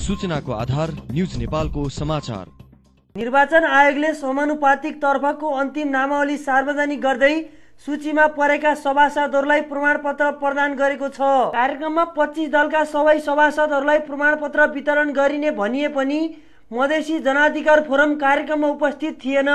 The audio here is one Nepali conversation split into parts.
सूचनाको आधार न्युज नेपालको समाचार। निर्वाचन आयोगले समानुपातिक तर्फको अन्तिम नामावली सार्वजनिक गर्दै सूचीमा परेका सभासदहरूलाई प्रमाणपत्र प्रदान गरेको छ। कार्यक्रममा पच्चिस दलका सबै सभासदहरूलाई प्रमाणपत्र वितरण गरिने भनिए पनि मधेसी जनाधिकार फोरम कार्यक्रममा उपस्थित थिएन।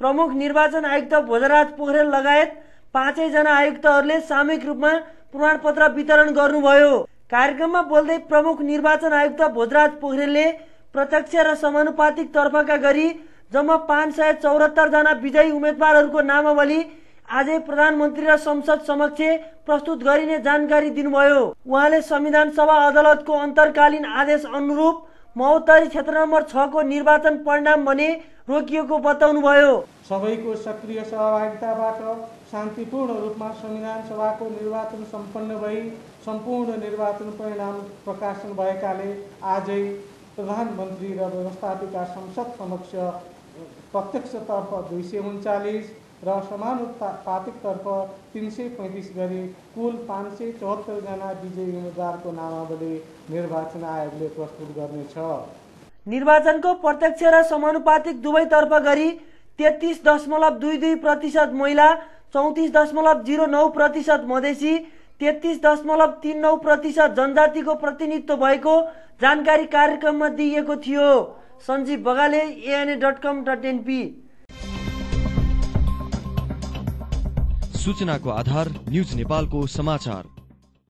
प्रमुख निर्वाचन आयुक्त भोजराज पोखरेल लगायत पाँचैजना आयुक्तहरूले सामूहिक रूपमा प्रमाणपत्र वितरण गर्नुभयो। कार्यक्रममा बोल्दै प्रमुख निर्वाचन आयुक्त भोजराज पोखरेलले प्रत्यक्ष र समानुपातिक तर्फका गरी जम्मा पाँच सय चौरात्तर जना विजयी उम्मेद्वारहरूको नामावली आजै प्रधानमन्त्री र संसद समक्ष प्रस्तुत गरिने जानकारी दिनुभयो। उहाँले संविधान सभा अदालतको अन्तर्कालीन आदेश अनुरूप महोत्तरी क्षेत्र नम्बर छको निर्वाचन परिणाम भने रोकिएको बताउनुभयो। सबैको सक्रिय सहभागिताबाट शान्तिपूर्ण रूपमा संविधान सभाको निर्वाचन सम्पन्न भई सम्पूर्ण निर्वाचन परिणाम प्रकाशन भएकाले आजै प्रधानमन्त्री र व्यवस्थापिका संसद समक्ष प्रत्यक्षतर्फ दुई सय उन्चालिस र समानुपातिकतर्फ तिन सय पैँतिस गरी कुल पाँच सय चौहत्तरजना विजयी उम्मेद्वारको नामावली निर्वाचन आयोगले प्रस्तुत गर्नेछ। निर्वाचनको प्रत्यक्ष र समानुपातिक दुवैतर्फ गरी तेत्तिस दशमलव दुई दुई प्रतिशत महिला चौतिस दशमलव जिरो नौ प्रतिशत मधेसी तेत्तिस दशमलव तिन नौ प्रतिशत जनजातिको प्रतिनिधित्व भएको जानकारी कार्यक्रममा दिइएको थियो। Sanjeev Bagale ANA dot com dot NP सूचनाको आधार न्युज नेपालको समाचार।